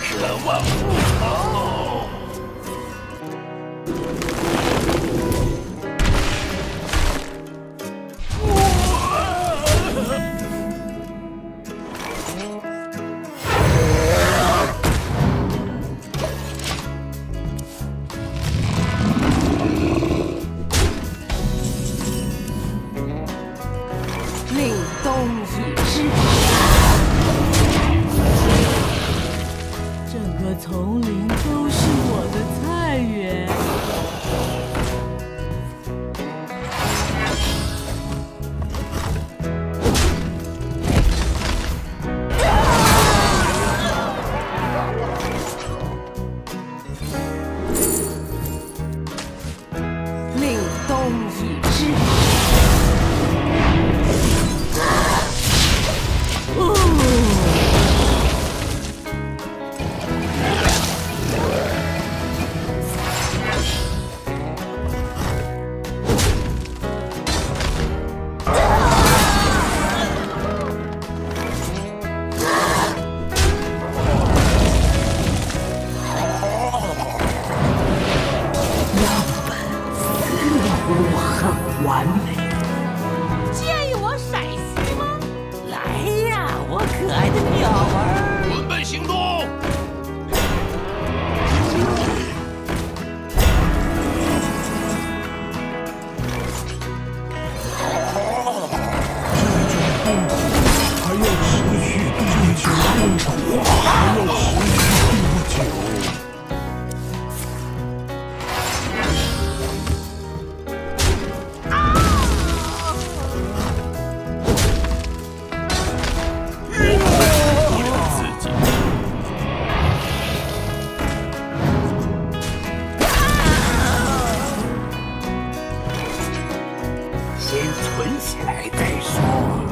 么渴望复仇。令东已整个丛林都是我的菜园。annihilate these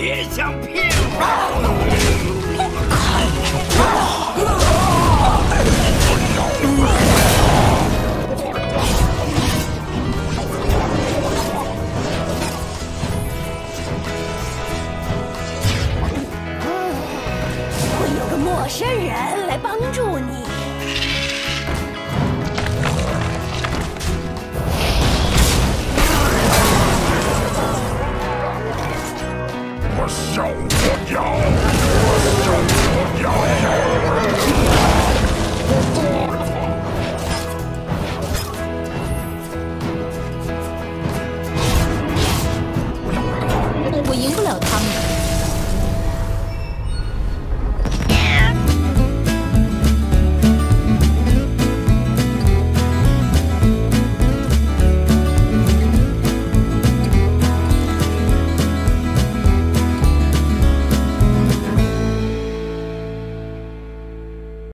别想骗我！会有个陌生人来帮助赢不了的